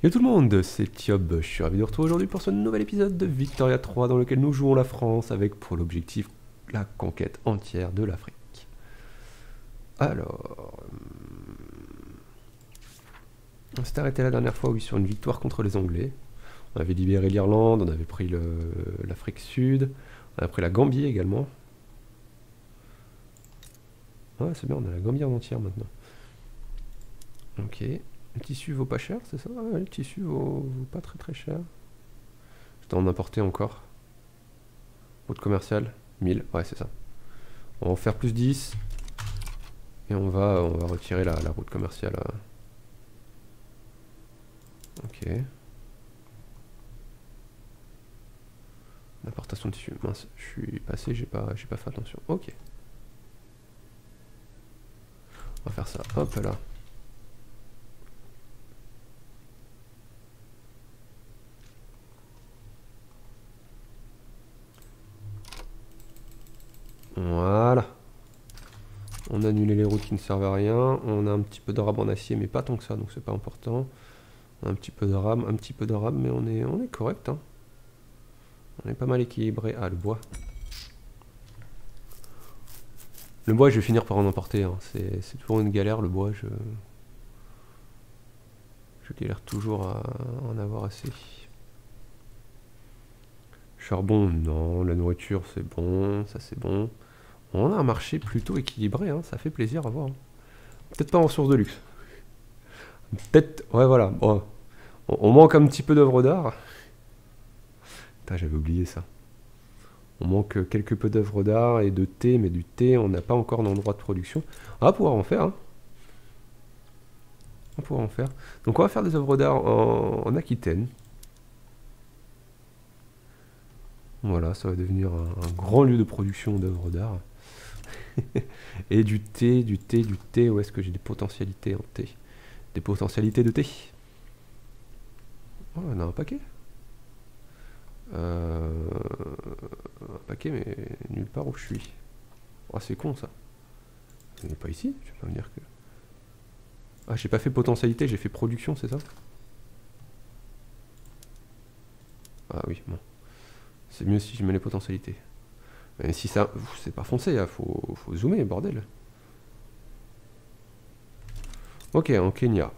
Yo tout le monde, c'est Tiob, je suis ravi de retrouver aujourd'hui pour ce nouvel épisode de Victoria 3 dans lequel nous jouons la France avec pour l'objectif la conquête entière de l'Afrique. Alors... On s'est arrêté la dernière fois, oui, sur une victoire contre les Anglais. On avait libéré l'Irlande, on avait pris l'Afrique Sud, on a pris la Gambie également. Ouais, c'est bien, on a la Gambie en entière maintenant. Ok. Le tissu vaut pas cher, c'est ça? Le tissu vaut, pas très très cher. Je dois en importer encore. Route commerciale, 1000, ouais c'est ça. On va en faire plus 10. Et on va, on va retirer la, route commerciale. Euh. Ok. L'importation de tissu. Mince, je suis passé, j'ai pas, pas fait attention. Ok. On va faire ça. Hop là. Voilà. On a annulé les routes qui ne servent à rien. On a un petit peu de rame en acier, mais pas tant que ça, donc c'est pas important. un petit peu de rame, un petit peu de rame, mais on est, correct. Hein. On est pas mal équilibré. Ah, le bois. Le bois, je vais finir par en emporter. Hein. C'est toujours une galère, le bois. Je, je galère toujours à en avoir assez. Charbon, non. La nourriture, c'est bon. Ça, c'est bon. On a un marché plutôt équilibré, hein, ça fait plaisir à voir. Hein. Peut-être pas en source de luxe. Peut-être, ouais voilà, on, manque un petit peu d'œuvres d'art. J'avais oublié ça. On manque quelque peu d'œuvres d'art et de thé, mais du thé, on n'a pas encore d'endroit de production. On va pouvoir en faire. Hein. On va pouvoir en faire. Donc on va faire des œuvres d'art en, Aquitaine. Voilà, ça va devenir un grand lieu de production d'œuvres d'art. et du thé, du thé, du thé. Où est-ce que j'ai des potentialités en thé Des potentialités de thé. Oh, on a un paquet. Euh, un paquet, mais nulle part où je suis. Oh, c'est con ça. Il n'est pas ici Je vais pas me dire que. Ah, j'ai pas fait potentialité, j'ai fait production, c'est ça? Ah oui, bon. C'est mieux si je mets les potentialités. Mais si ça. C'est pas foncé, il hein, faut, zoomer, bordel. Ok, en Kenya.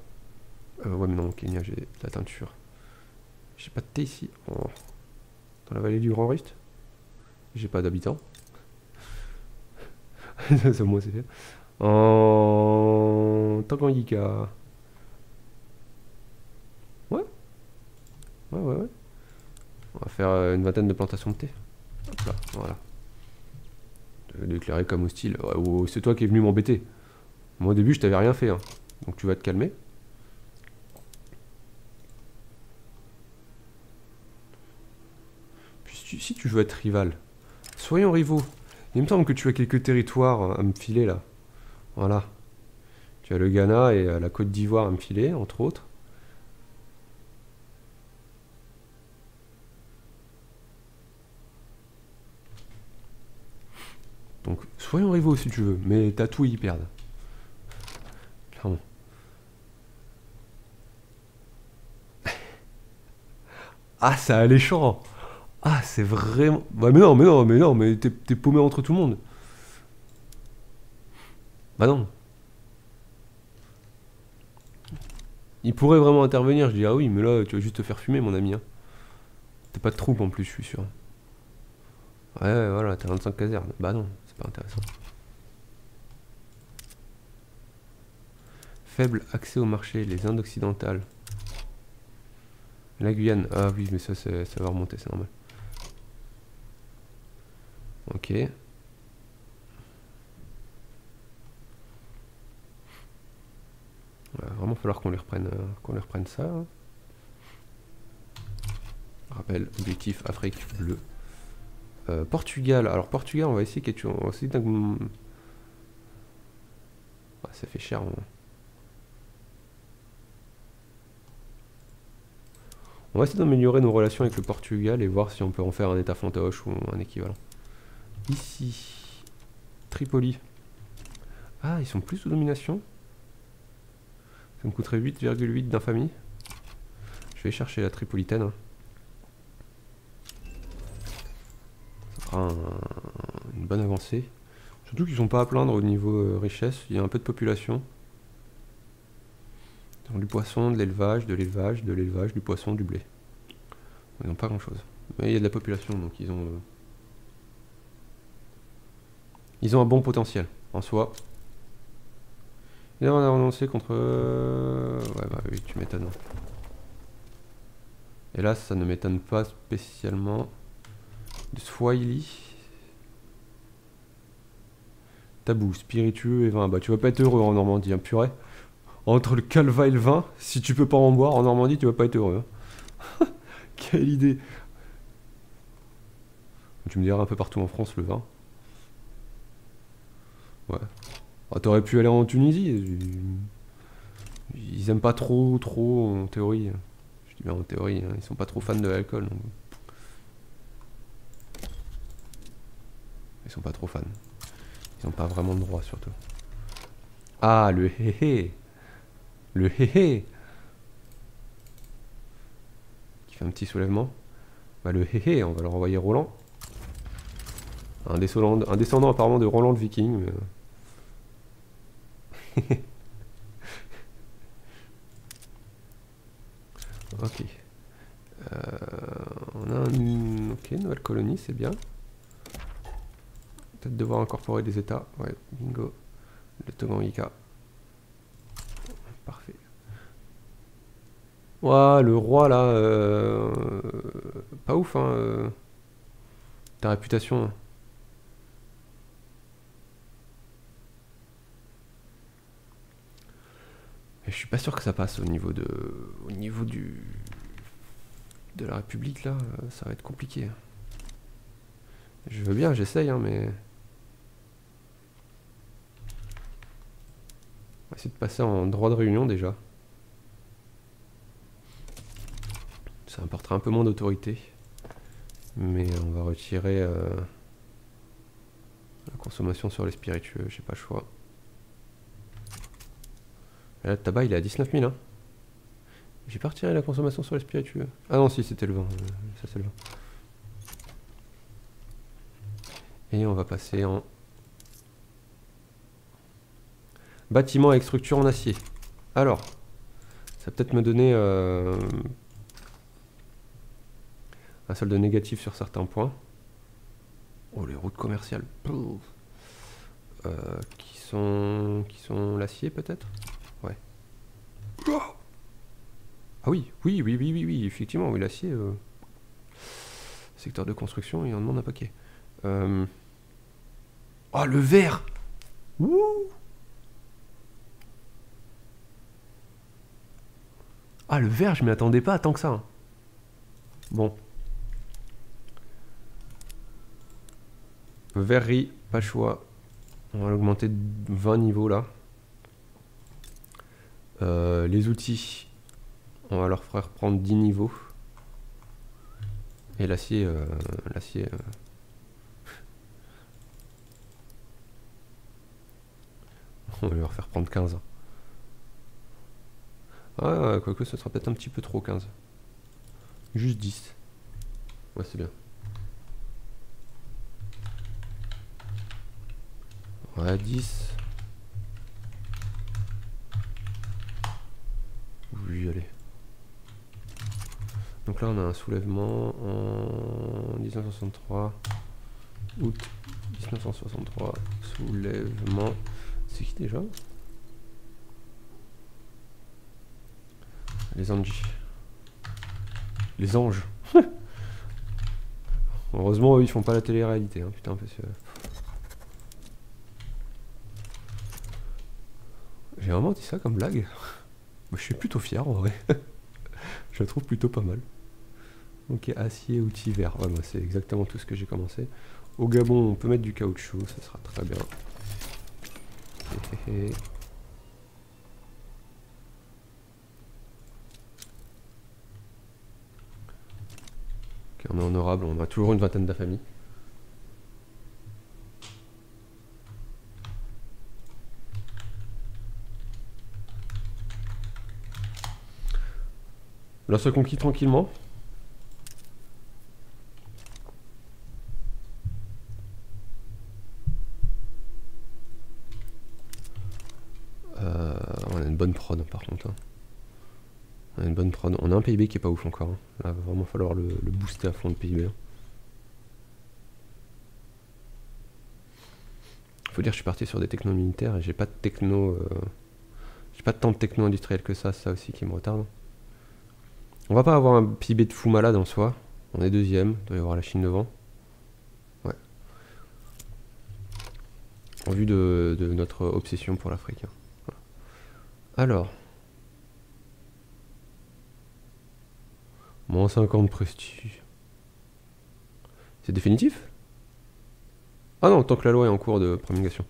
Euh, ouais, mais non, en Kenya, j'ai de la teinture. J'ai pas de thé ici. Dans la vallée du Grand Rift J'ai pas d'habitants. ça, moi, c'est fait. En Tanganyika. Ouais. Ouais, ouais, ouais. On va faire euh, une vingtaine de plantations de thé. Hop là, voilà déclaré comme hostile. c'est toi qui es venu m'embêter. Moi au début je t'avais rien fait. Hein. Donc tu vas te calmer. Puis si tu veux être rival, soyons rivaux. Il me semble que tu as quelques territoires à me filer là. Voilà. Tu as le Ghana et la Côte d'Ivoire à me filer, entre autres. Donc, soyons rivaux si tu veux, mais t'as tout y perdre. Clairement. ah, c'est alléchant Ah, c'est vraiment... Bah, mais non, mais non, mais non, mais t'es paumé entre tout le monde. Bah non. Il pourrait vraiment intervenir, je dis ah oui, mais là tu vas juste te faire fumer mon ami. Hein. T'as pas de troupe en plus, je suis sûr. Ouais, voilà, t'as 25 casernes. Bah non intéressant. Faible accès au marché, les Indes occidentales. La Guyane, ah oui, mais ça, ça va remonter, c'est normal. Ok. Il va vraiment falloir qu'on les reprenne, euh, qu'on les reprenne ça. Hein. Rappel, objectif Afrique bleu. Euh, Portugal. Alors Portugal, on va essayer quelque chose. ça fait cher. On va essayer d'améliorer nos relations avec le Portugal et voir si on peut en faire un état fantoche ou un équivalent. Ici. Tripoli. Ah, ils sont plus sous domination Ça me coûterait 8,8 d'infamie. Je vais chercher la Tripolitaine. hein. Ça une bonne avancée. Surtout qu'ils sont pas à plaindre au niveau euh, richesse. Il y a un peu de population. Du poisson, de l'élevage, de l'élevage, de l'élevage, du poisson, du blé. Ils n'ont pas grand chose. Mais il y a de la population, donc ils ont. euh, Ils ont un bon potentiel en soi. Et là, on a renoncé contre. euh, Ouais, bah oui, tu m'étonnes. Là, ça ne m'étonne pas spécialement. De Swahili. Tabou, spiritueux et vin. Bah, tu vas pas être heureux en Normandie, hein, purée. Entre le calva et le vin, si tu peux pas en boire en Normandie, tu vas pas être heureux. hein. Quelle idée Tu me diras un peu partout en France le vin. Ouais. Ah, T'aurais pu aller en Tunisie. Ils- aiment pas trop, trop en théorie. Je dis bien en théorie, hein, ils sont pas trop fans de l'alcool. donc. Ils sont pas trop fans. Ils ont pas vraiment de droit surtout. Ah, le hé Le hé Qui fait un petit soulèvement. Bah le hé on va leur envoyer Roland. Un descendant, apparemment de Roland le Viking. euh. ok. Euh, on a un... Ok, nouvelle colonie, c'est bien. Peut-être devoir incorporer des états. Ouais, bingo. Le Tanganyika. Parfait. Ouah, le roi là. euh, Pas ouf, hein. euh, Ta réputation. je suis pas sûr que ça passe au niveau de. Au niveau du. De la République là, ça va être compliqué. Je veux bien, j'essaye, hein, mais. On va essayer de passer en droit de réunion déjà. Ça apportera un peu moins d'autorité. Mais on va retirer euh, la consommation sur les spiritueux, j'ai pas le choix. Là, le tabac, il est à 19 000. Hein. J'ai pas retiré la consommation sur les spiritueux. Ah non, si, c'était le euh, Ça, c'est le vin. Et on va passer en bâtiment avec structure en acier. Alors, ça va peut-être me donner euh, un solde négatif sur certains points. Oh, les routes commerciales. Euh, qui sont qui sont l'acier peut-être? Ouais. Ah oui, oui, oui, oui, oui, oui, effectivement, oui, l'acier. euh, Secteur de construction, il en demande un paquet. Euh, Oh, le verre Ouh Ah, le verre, je m'y attendais pas tant que ça. Bon. Verrerie, pas choix. On va l'augmenter de 20 niveaux là. Euh, les outils, on va leur faire prendre 10 niveaux. Et l'acier, euh, l'acier. euh, On va leur faire prendre 15. Ah, quoique ce sera peut-être un petit peu trop 15. Juste 10. Ouais, c'est bien. Ouais, 10. Oui, allez. Donc là, on a un soulèvement en 1963. Août 1963. Soulèvement. C'est qui déjà? Les anges. Les anges. Heureusement, eux, ils font pas la télé-réalité. Hein, putain, parce que... J'ai vraiment dit ça comme blague. Moi, je suis plutôt fier en vrai. je la trouve plutôt pas mal. Ok, acier, outils verts. Ouais, moi, c'est exactement tout ce que j'ai commencé. Au Gabon, on peut mettre du caoutchouc, ça sera très bien. On est honorable, on a toujours une vingtaine familles. Là, ça conquis tranquillement. Euh, on a une bonne prod par contre. hein. On a un PIB qui est pas ouf encore. hein. Là, va vraiment falloir le, booster à fond le PIB. hein. Faut dire, je suis parti sur des technos militaires et j'ai pas de techno. euh, J'ai pas tant de techno industriel que ça, ça aussi qui me retarde. On va pas avoir un PIB de fou malade en soi. On est deuxième, il doit y avoir la Chine devant. Ouais. En vue de, notre obsession pour l'Afrique. hein. Alors. Moins 50 prestige. C'est définitif? Ah non, tant que la loi est en cours de promulgation.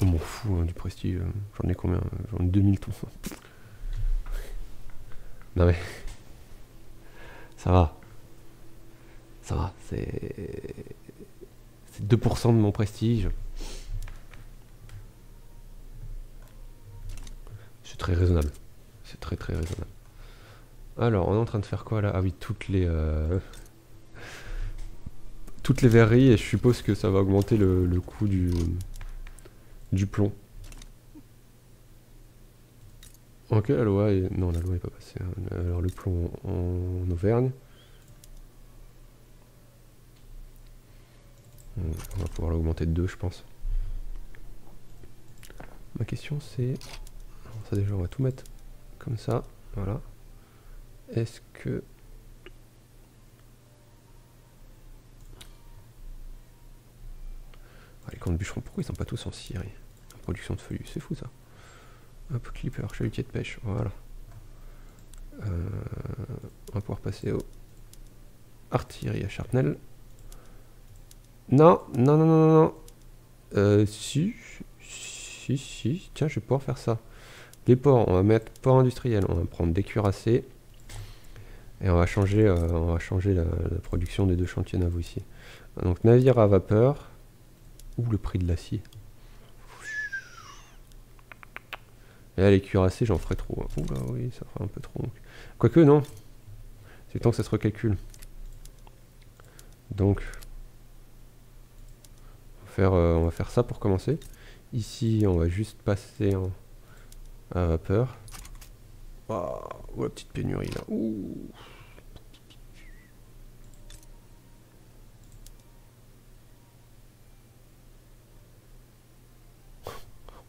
On m'en fout hein, du prestige. J'en ai combien? J'en ai 2000 tons. Non mais. Ça va. Ça va. C'est. C'est 2% de mon prestige. C'est très raisonnable. C'est très très raisonnable. Alors, on est en train de faire quoi là? Ah oui, toutes les. euh, Toutes les verreries, et je suppose que ça va augmenter le, le coût du. du plomb. Ok, la loi est... Non, la loi est pas passée. hein. Alors, le plomb en, Auvergne. On on va pouvoir l'augmenter de 2, je pense. Ma question, c'est... Ça, déjà, on va tout mettre comme ça. Voilà. Est-ce que... Ah, les camps de bûcherons, pourquoi ils sont pas tous en En production de feuillus, c'est fou ça. Hop, clipper, chalutier de pêche, voilà. Euh, on va pouvoir passer au artillerie à Chartnel. Non, non, non, non, non, non. Euh, si, si, si, tiens, je vais pouvoir faire ça. Les ports, on va mettre port industriel, on va prendre des cuirassés. Et on va changer, euh, on va changer la, production des deux chantiers navaux ici. Donc navire à vapeur. Ou le prix de l'acier. Et là, les cuirassés, j'en ferai trop. hein. Oula, oui, ça fera un peu trop. Quoique, non. C'est le temps que ça se recalcule. Donc, on va faire, euh, on va faire ça pour commencer. Ici, on va juste passer en à vapeur. Oh, oh, la petite pénurie là. Ouh.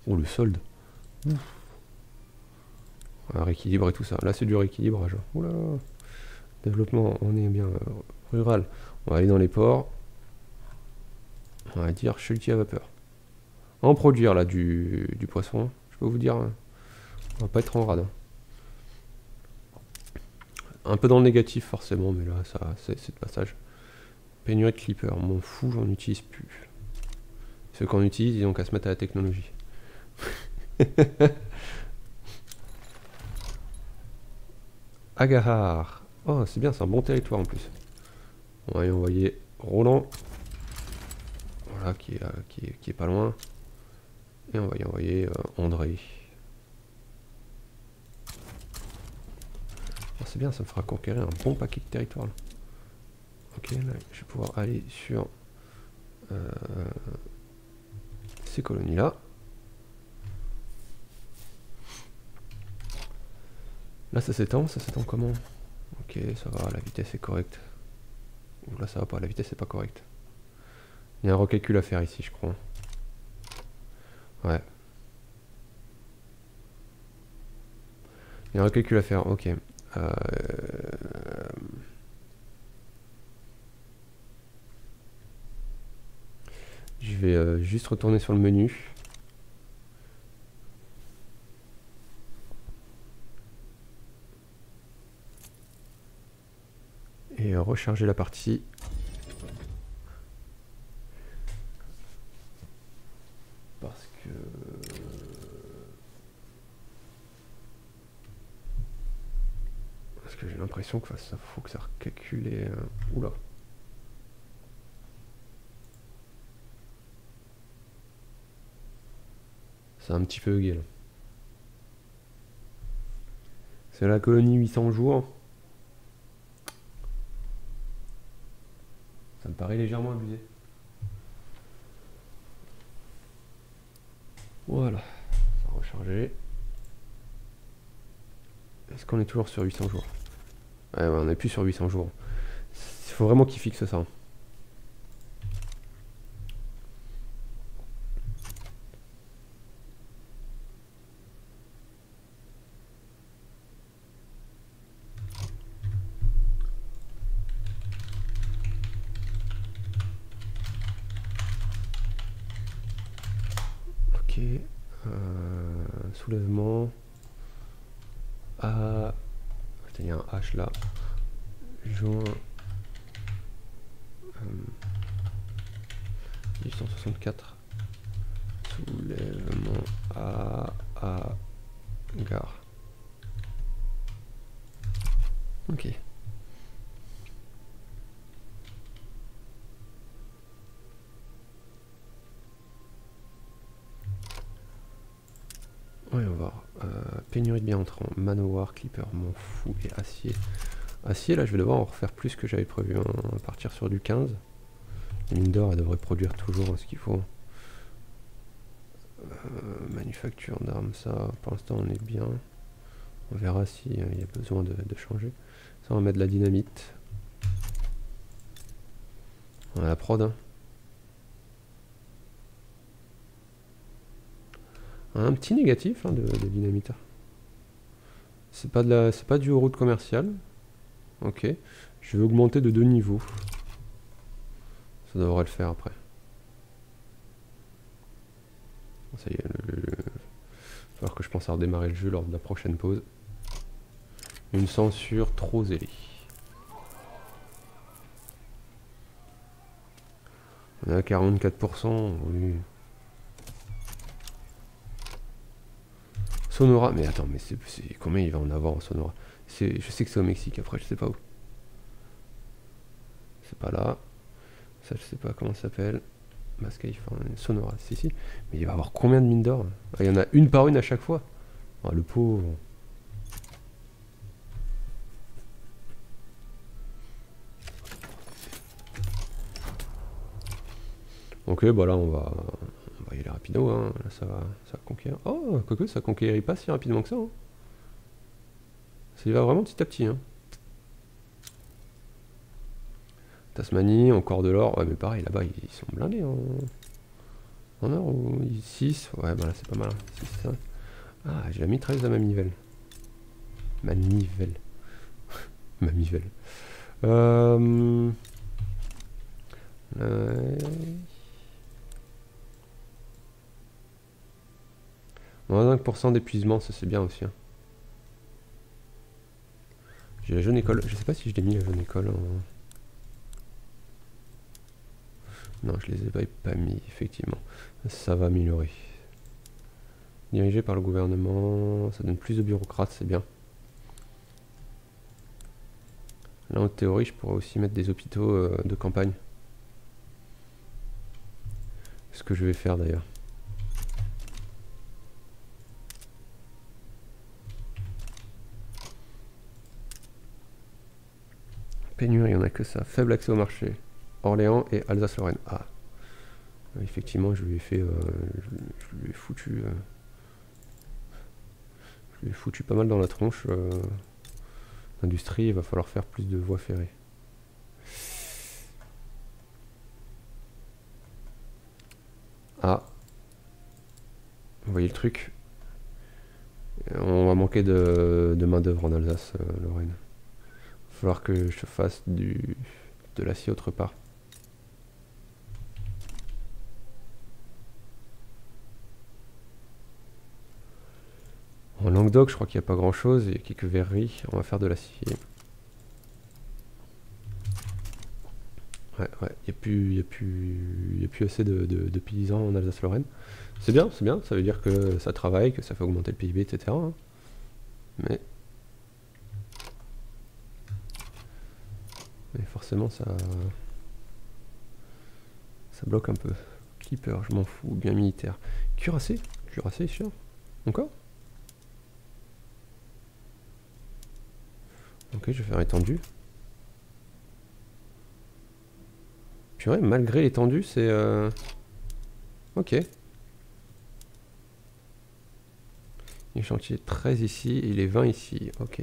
Oh, le solde. Ouf. Rééquilibrer tout ça. Là, c'est du rééquilibrage. Oula. Développement, on est bien euh, rural. On va aller dans les ports. On va dire chalutier à vapeur. En produire là du, du poisson. Je peux vous dire, hein, on va pas être en rade. hein. Un peu dans le négatif forcément, mais là, ça, c'est c'est de passage. Pénurie de clipper, m'en fous, j'en utilise plus. Ceux qu'on utilise, ils ont qu'à se mettre à la technologie. Agahar. Oh, c'est bien, c'est un bon territoire en plus. On va y envoyer Roland. Voilà, qui est, euh, qui est, qui est pas loin. Et on va y envoyer euh, André. Oh, c'est bien, ça me fera conquérir un bon paquet de territoire. Ok, là, je vais pouvoir aller sur euh, ces colonies-là. Là, ça s'étend, ça s'étend comment Ok, ça va, la vitesse est correcte. Ou là, ça va pas, la vitesse est pas correcte. Il y a un recalcul à faire ici, je crois. Ouais. Il y a un recalcul à faire, ok. Euh, Je vais euh, juste retourner sur le menu. Et euh, recharger la partie. Parce que... Parce que j'ai l'impression que ça faut que ça recalcule et... euh, Oula. C'est un petit peu bugué là. C'est la colonie 800 jours. Me paraît légèrement abusé. Voilà, ça a rechargé. Est-ce qu'on est toujours sur 800 jours? On n'est plus sur 800 jours. Il faut vraiment qu'il fixe ça. Ok. Euh, soulèvement. Ah. Il y a un H là. Joint. Euh, 864. Soulèvement à, à gare. Ok. Oui, on va voir. Euh, pénurie de bien entrant. Manowar, Clipper, m'en fous. Et acier. Acier, là, je vais devoir en refaire plus que j'avais prévu. Hein, partir sur du 15. La mine d'or, elle devrait produire toujours ce qu'il faut. Euh, manufacture d'armes, ça, pour l'instant, on est bien. On verra s'il y a besoin de, changer. Ça, on va mettre de la dynamite. On a la prod, hein. Un petit négatif hein, de, dynamite. C'est pas, de la, pas du route commercial. Ok. Je vais augmenter de deux niveaux. Ça devrait le faire après. Ça y est, il va falloir que je pense à redémarrer le jeu lors de la prochaine pause. Une censure trop zélée. On est à 44%, oui. Sonora, mais attends, mais c'est combien il va en avoir en Sonora? Je sais que c'est au Mexique, après je sais pas où. C'est pas là. Ça je sais pas comment ça s'appelle. Sonora, si si. Mais il va avoir combien de mines d'or? Ah, Il y en a une par une à chaque fois. Ah, le pauvre. Ok, bah là on va hein. ça va, ça va conquérir. Oh, quoique ça conquérit pas si rapidement que ça. Hein. Ça y va vraiment petit à petit. Hein. Tasmanie, encore de l'or. Ouais, mais pareil, là-bas, ils sont blindés en, or ou 6. Ouais, bah là, c'est pas mal. 6, ah, j'ai mis 13 à ma nivelle. Ma nivelle. ma nivelle. Euh... Euh... 25% d'épuisement, ça c'est bien aussi. Hein. J'ai la jeune école. Je sais pas si je l'ai mis la jeune école. Non, je les ai pas, mis, effectivement. Ça va améliorer. Dirigé par le gouvernement, ça donne plus de bureaucrates, c'est bien. Là, en théorie, je pourrais aussi mettre des hôpitaux euh, de campagne. Ce que je vais faire d'ailleurs. Pénurie, il n'y en a que ça. Faible accès au marché. Orléans et Alsace-Lorraine. Ah. Effectivement, je lui ai fait. Euh, je, lui ai foutu. Euh, je lui ai foutu pas mal dans la tronche. Euh, L'industrie, il va falloir faire plus de voies ferrées. Ah. Vous voyez le truc? On va manquer de, de main-d'œuvre en Alsace-Lorraine falloir que je fasse du, de l'acier autre part. En Languedoc, je crois qu'il n'y a pas grand chose. Il y a quelques verreries. On va faire de l'acier. Ouais, ouais. Il n'y a, plus, a, plus, a plus assez de, paysans en Alsace-Lorraine. C'est bien, c'est bien. Ça veut dire que ça travaille, que ça fait augmenter le PIB, etc. Hein. Mais Mais forcément, ça. Ça bloque un peu. Clipper, je m'en fous. Bien militaire. Cuirassé Cuirassé, sûr Encore? Ok, je vais faire étendu. Purée, malgré l'étendue, c'est... Euh... Ok. Il est chantier 13 ici, il est 20 ici. Ok.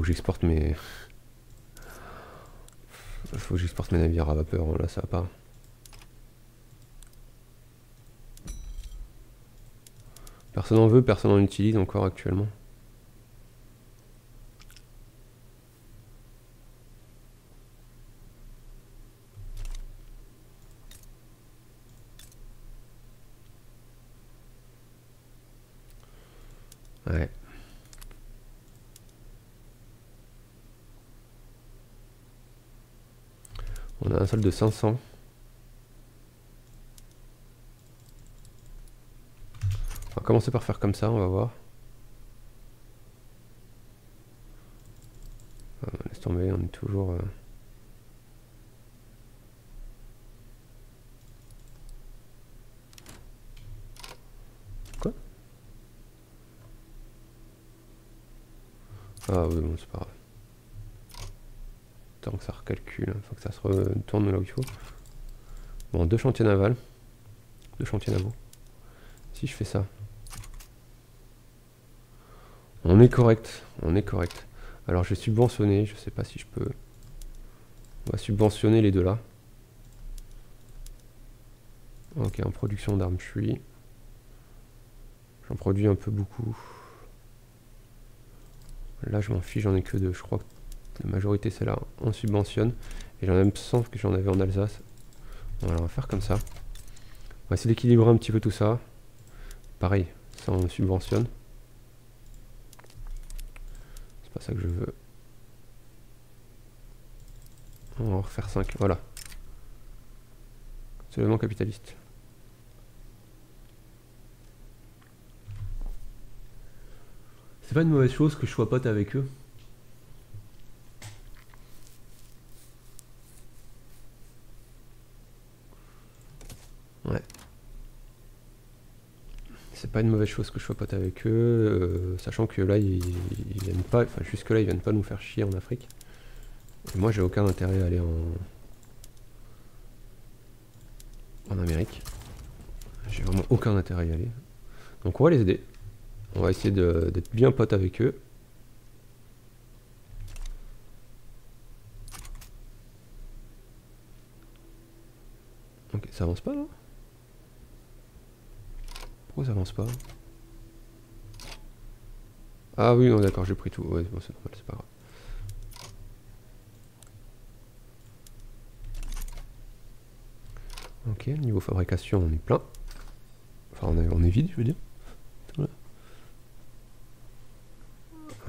Faut que j'exporte mes... Faut que j'exporte mes navires à vapeur, là ça va pas. Personne en veut, personne en utilise encore actuellement. Ouais. On a un solde de 500. On va commencer par faire comme ça, on va voir. Euh, laisse tomber, on est toujours... Euh, Quoi? Ah oui, bon, c'est pas grave. Recalcule, il hein, faut que ça se retourne là où il faut. Bon, deux chantiers navals. Deux chantiers navaux. Si je fais ça. On est correct, on est correct. Alors je vais subventionner, je sais pas si je peux... On va subventionner les deux là. Ok, en production d'armes, je suis. J'en produis un peu beaucoup. Là, je m'en fiche, j'en ai que deux. Je crois que la majorité c'est là, on subventionne. Et j'en ai même sens que j'en avais en Alsace. On va faire comme ça. On va essayer d'équilibrer un petit peu tout ça. Pareil, ça on subventionne. C'est pas ça que je veux. On va en refaire 5, voilà. Vraiment capitaliste. C'est pas une mauvaise chose que je sois pote avec eux. C'est pas une mauvaise chose que je sois pote avec eux, euh, sachant que là ils, viennent pas, enfin jusque là ils viennent pas nous faire chier en Afrique. Et moi j'ai aucun intérêt à aller en en Amérique. J'ai vraiment aucun intérêt à y aller. Donc on va les aider. On va essayer d'être bien pote avec eux. Ok, ça avance pas là? Pourquoi ça avance pas Ah oui, non, d'accord, j'ai pris tout. Ouais, bon, c'est normal, c'est pas grave. Ok, niveau fabrication, on est plein. Enfin, on est, vide, je veux dire.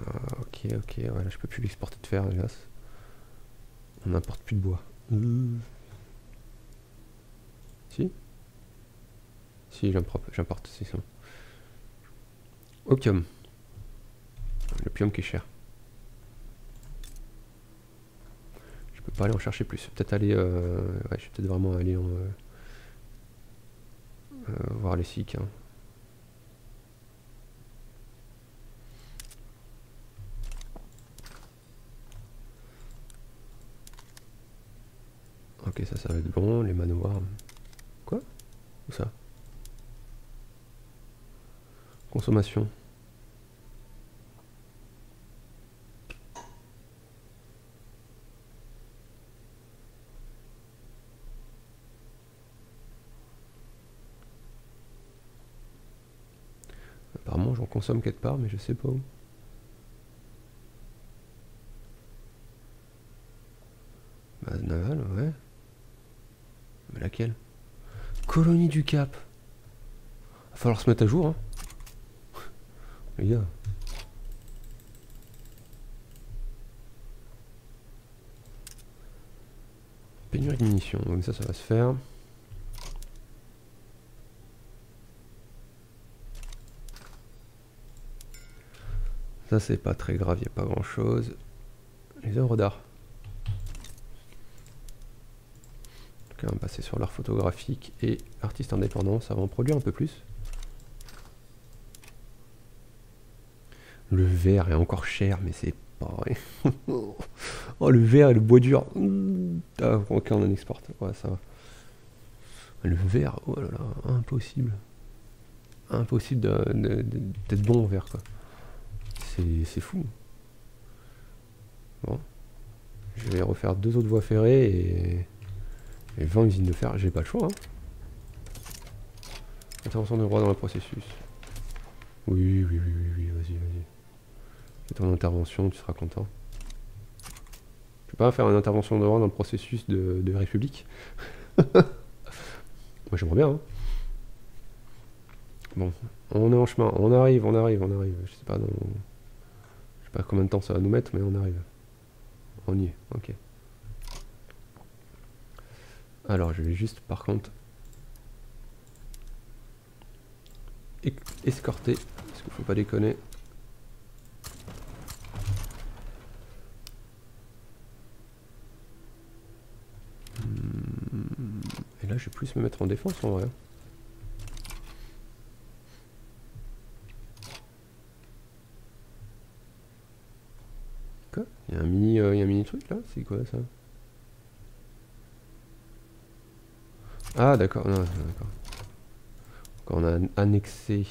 Ah, ok, ok, voilà, je peux plus l'exporter de fer, hélas. On n'importe plus de bois. Si? Si, j'importe, c'est ça. Opium. L'opium qui est cher. Je peux pas aller en chercher plus. Peut-être aller... Euh, ouais, je vais peut-être vraiment aller en... Euh, euh, voir les sikhs. Hein. Ok, ça, ça va être bon. Les manoirs. Quoi? Où ça? Consommation. Apparemment j'en consomme quelque part mais je sais pas où. Base navale, ouais. Mais laquelle? Colonie du Cap. Va falloir se mettre à jour, hein. Pénurie de munitions, donc ça, ça va se faire. Ça, c'est pas très grave, il a pas grand chose. Les œuvres d'art. on va passer sur l'art photographique et artiste indépendant, ça va en produire un peu plus. Le verre est encore cher, mais c'est pareil. oh, le verre et le bois dur. Ah, ok, on en exporte. Ouais, ça va. Le verre, oh là là, impossible. Impossible d'être bon en verre, quoi. C'est fou. Bon. Je vais refaire deux autres voies ferrées et, et 20 usines de fer. J'ai pas le choix. Hein. Intervention de roi dans le processus. Oui, oui, oui, oui, vas-y. Fais ton intervention, tu seras content. Tu peux pas faire une intervention de dans le processus de, République Moi j'aimerais bien. Hein. Bon, on est en chemin, on arrive, on arrive, on arrive. Je sais pas, je sais pas combien de temps ça va nous mettre, mais on arrive. On y est, ok. Alors je vais juste par contre escorter, parce qu'il faut pas déconner. Hmm, et là je vais plus me mettre en défense en vrai. Quoi? Il y a un mini, euh, il y a un mini truc là? C'est quoi ça? Ah d'accord on a annexé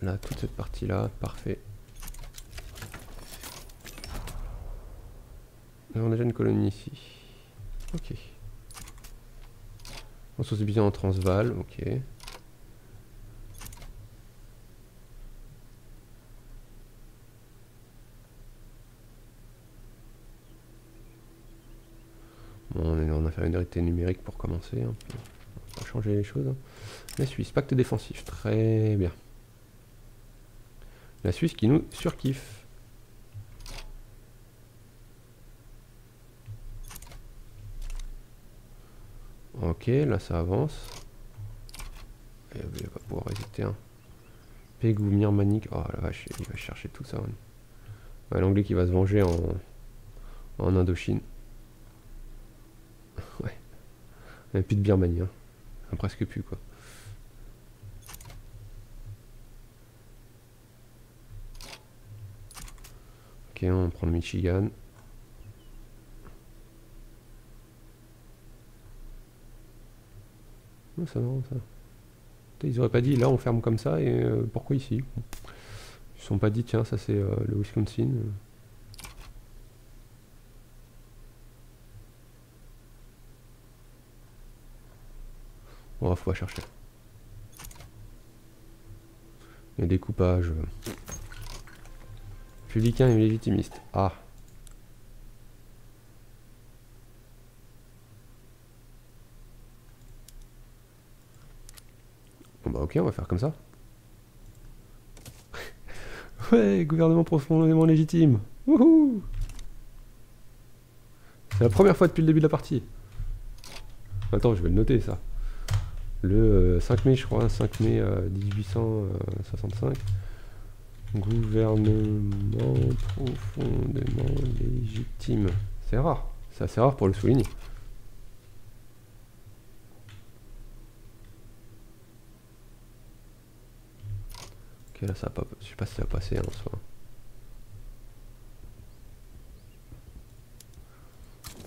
là toute cette partie là, parfait. on a déjà une colonie ici. Ok. On bien en Transval, ok. Bon, on, fait une vérité numérique pour commencer. Un peu changer les choses. Hein. La Suisse, pacte défensif, très bien. La Suisse qui nous surkiffe. Ok, là ça avance. Et il va pouvoir résister. Hein. Pégou, Mirmanique. Oh la vache, il va chercher tout ça. Hein. L'anglais qui va se venger en, en Indochine. ouais. Il n'y a plus de Birmanie. Hein presque plus quoi. Ok, on prend le Michigan. Oh. Ils auraient pas dit là on ferme comme ça et euh, pourquoi ici? Ils sont pas dit tiens ça c'est euh, le Wisconsin. On faut pas chercher. Les découpages. Publicain et légitimiste. Ah. Bon bah ok, on va faire comme ça. ouais, gouvernement profondément légitime. Wouhou C'est la première fois depuis le début de la partie. Attends, je vais le noter ça le 5 euh, mai, je crois, 5 mai 1865. Euh, Gouvernement profondément légitime. C'est rare. C'est assez rare pour le souligner. Ok, là ça va pas. Je sais pas si ça va passer en soi.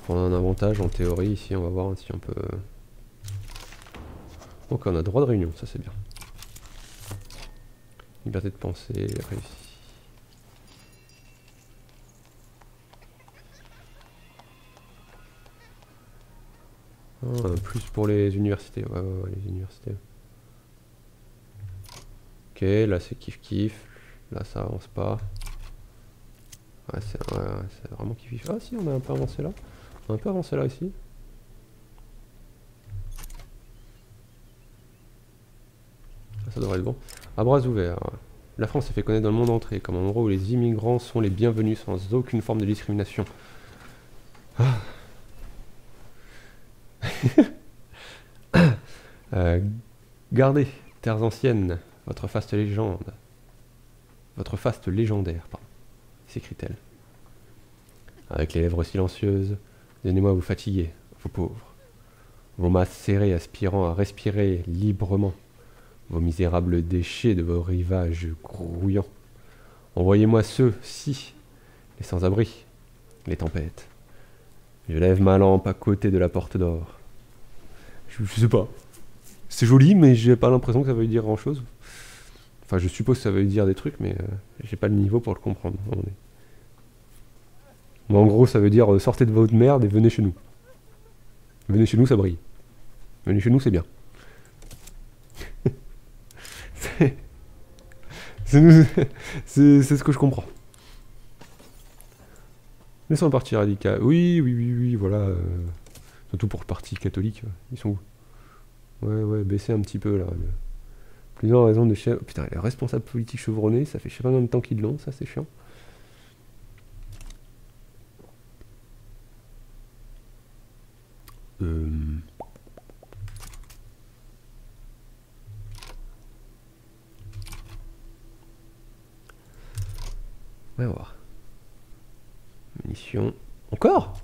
On a un avantage en théorie ici, on va voir si on peut donc on a droit de réunion, ça c'est bien. Liberté de penser, réussi. Ah, plus pour les universités, ouais, ouais, ouais, les universités. Ok, là c'est kiff kiff, là ça avance pas. Ouais, c'est vraiment kiff kiff. Ah si, on a un peu avancé là. On a un peu avancé là ici. ça devrait être bon. À bras ouverts. La France s'est fait connaître dans le monde entier comme un endroit où les immigrants sont les bienvenus sans aucune forme de discrimination. Ah. Euh, gardez, terres anciennes, votre faste légende. Votre faste légendaire, pardon, s'écrie-t-elle. Avec les lèvres silencieuses, donnez-moi vous fatiguer, vos pauvres. Vos masses serrées aspirant à respirer librement vos misérables déchets de vos rivages grouillants. Envoyez-moi ceux-ci Les sans-abri. Les tempêtes. Je lève ma lampe à côté de la porte d'or. Je, je sais pas. C'est joli, mais j'ai pas l'impression que ça veut dire grand chose. Enfin, je suppose que ça veut dire des trucs, mais euh, j'ai pas le niveau pour le comprendre. en gros, ça veut dire euh, sortez de votre merde et venez chez nous. Venez chez nous, ça brille. Venez chez nous, c'est bien. c'est ce que je comprends. Laissons le parti radical. Oui, oui, oui, oui, voilà. euh, surtout pour le parti catholique. Ils sont où? Ouais, ouais, baissez un petit peu là. Plusieurs raisons de chef. Putain, les responsables politiques chevronnés, ça fait je sais pas combien de temps qu'ils l'ont, ça c'est chiant. Euh... On va voir. Munitions. Encore?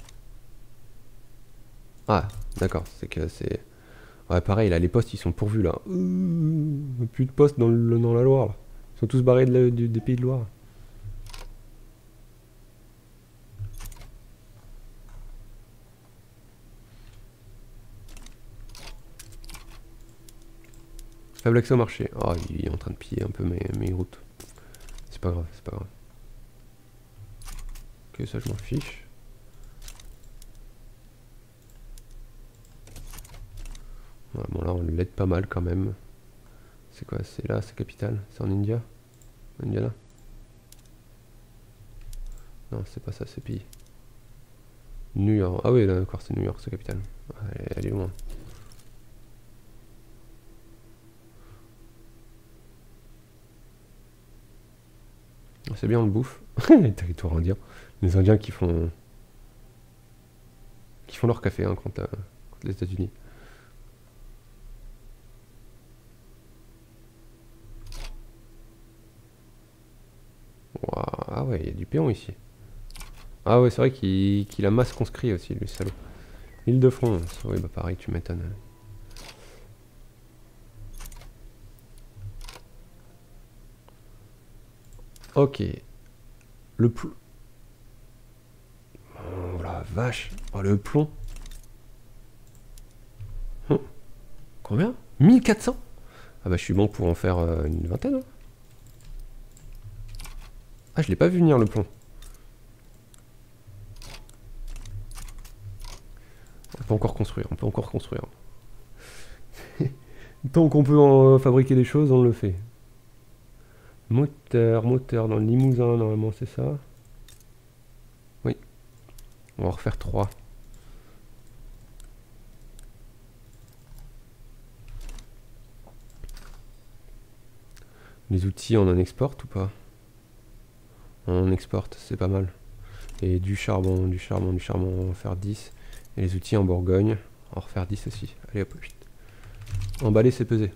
Ah, d'accord, c'est que c'est. Ouais, pareil, là, les postes ils sont pourvus là. Euh, plus de postes dans, le, dans la Loire là. Ils sont tous barrés de la- des pays de Loire. Faible accès au marché. Oh, il est en train de piller un peu mes, mes routes. C'est pas grave, c'est pas grave. Ok, ça je m'en fiche. Bon là on l'aide pas mal quand même. C'est quoi C'est là, c'est capitale C'est en India? Indiana? Non, c'est pas ça, c'est pays. New York. Ah oui, d'accord, c'est New York, c'est capitale. Ouais, elle est loin. Ah, C'est bien, on le bouffe. les territoires indiens. Les Indiens qui font. qui font leur café hein, contre les États-Unis. Ouais, il y a du péon ici. Ah ouais, c'est vrai qu'il qu'il a masse conscrit aussi, lui, salaud. Île-de-France. Oui, bah pareil, tu m'étonnes. Ok. Le plomb. Oh la vache. Oh le plomb. Hum. Combien? 1400 Ah bah je suis bon pour en faire euh, une vingtaine. hein. Ah je l'ai pas vu venir le plomb. On peut encore construire, on peut encore construire. Tant qu'on peut en euh, fabriquer des choses, on le fait. Moteur, moteur dans le Limousin, normalement c'est ça. Oui. On va en refaire 3. Les outils, on en exporte ou pas? On exporte, c'est pas mal. Et du charbon, du charbon, du charbon, on va faire 10. Et les outils en Bourgogne, on va en refaire 10 aussi. Allez hop, vite. Emballer, c'est peser.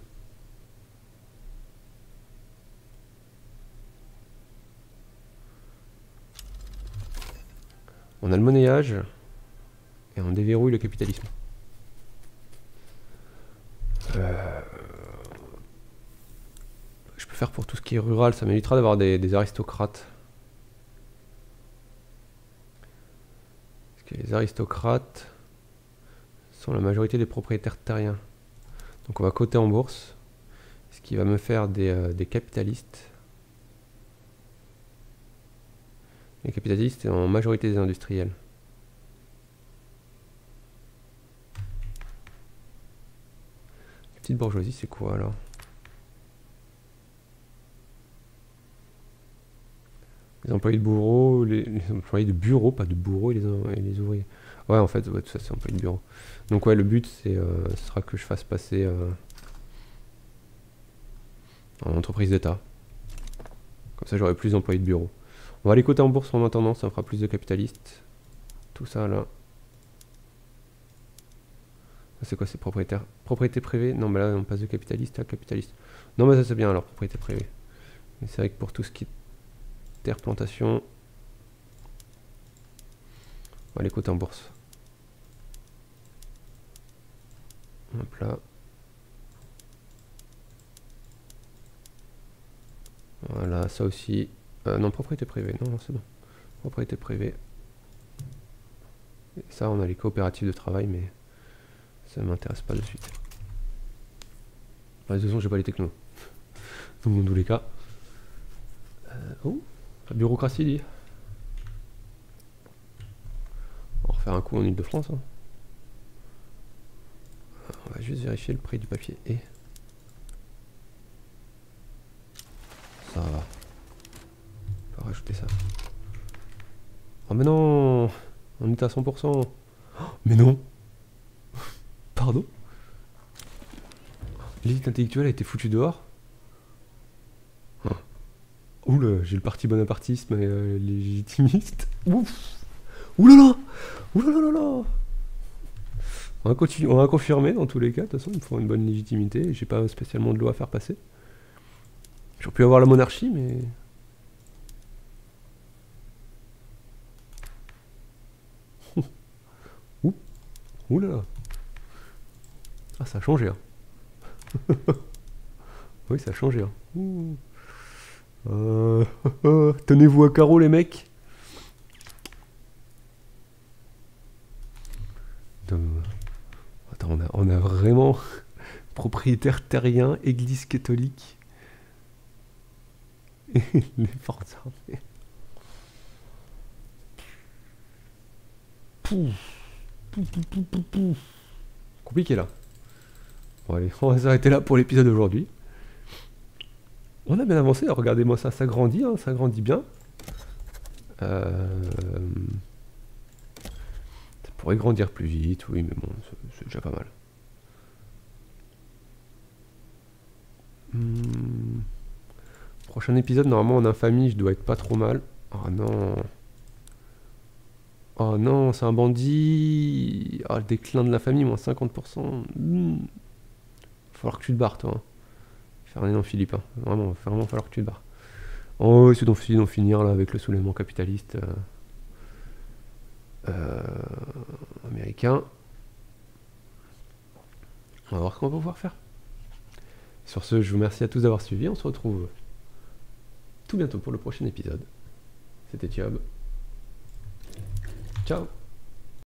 On a le monnayage et on déverrouille le capitalisme. Euh, Je peux faire pour tout ce qui est rural, ça m'évitera d'avoir des aristocrates. Les aristocrates sont la majorité des propriétaires terriens. Donc on va coter en bourse, ce qui va me faire des, euh, capitalistes. Les capitalistes en majorité des industriels. Petite bourgeoisie, c'est quoi alors? Les employés de bureau, les, employés de bureau, pas de bourreau et les, et les ouvriers. Ouais, en fait, tout ça c'est employé de bureau. Donc ouais, le but c'est, euh, ce sera que je fasse passer euh, en entreprise d'État. Comme ça, j'aurai plus d'employés de bureau. On va les coter en bourse en attendant, ça fera plus de capitalistes. Tout ça là. C'est quoi ces propriétaires Propriété privée? Non, mais là on passe de capitaliste à capitaliste. Non, mais ça c'est bien alors, propriété privée. Mais c'est vrai que pour tout ce qui terre, plantation, on les en bourse. Hop là. Voilà, ça aussi. Euh, non, propriété privée, non, non, c'est bon. propriété privée. Et ça, on a les coopératives de travail, mais ça m'intéresse pas de suite. de toute façon, j'ai pas les technos. Dans tous les cas. Euh, oh, la bureaucratie dit. On va refaire un coup en Ile-de-France. Hein. On va juste vérifier le prix du papier et. Ça va. On va rajouter ça. Oh mais non On est à 100%. mais non Pardon? L'élite intellectuelle a été foutue dehors? J'ai le parti bonapartisme et euh, légitimiste. Ouf Oulala Oulala on va, continuer, on va confirmer dans tous les cas, de toute façon, il faut une bonne légitimité. J'ai pas spécialement de loi à faire passer. J'aurais pu avoir la monarchie, mais. Ouh là là. Ah, ça a changé. Hein. oui, ça a changé. Hein. Euh, tenez-vous à carreau, les mecs. on a, vraiment propriétaire terrien, église catholique. Les forces armées. Compliqué là. Bon allez, on va s'arrêter là pour l'épisode d'aujourd'hui. On a bien avancé, regardez-moi ça, ça grandit, hein, ça grandit bien. Euh pourrait grandir plus vite, oui, mais bon, c'est déjà pas mal. Hmm. Prochain épisode, normalement en infamie, je dois être pas trop mal. Oh non. Oh non, c'est un bandit. Ah, le déclin de la famille, moins 50%. Hmm. Falloir que tu te barres, toi. Hein. Énorme Philippe. Hein. Vraiment, vraiment falloir que tu te barres. Oh, c'est donc finir là avec le soulèvement capitaliste. Euh. Euh, américain. On va voir ce qu'on va pouvoir faire. Sur ce, je vous remercie à tous d'avoir suivi. On se retrouve tout bientôt pour le prochain épisode. C'était Thiob. Ciao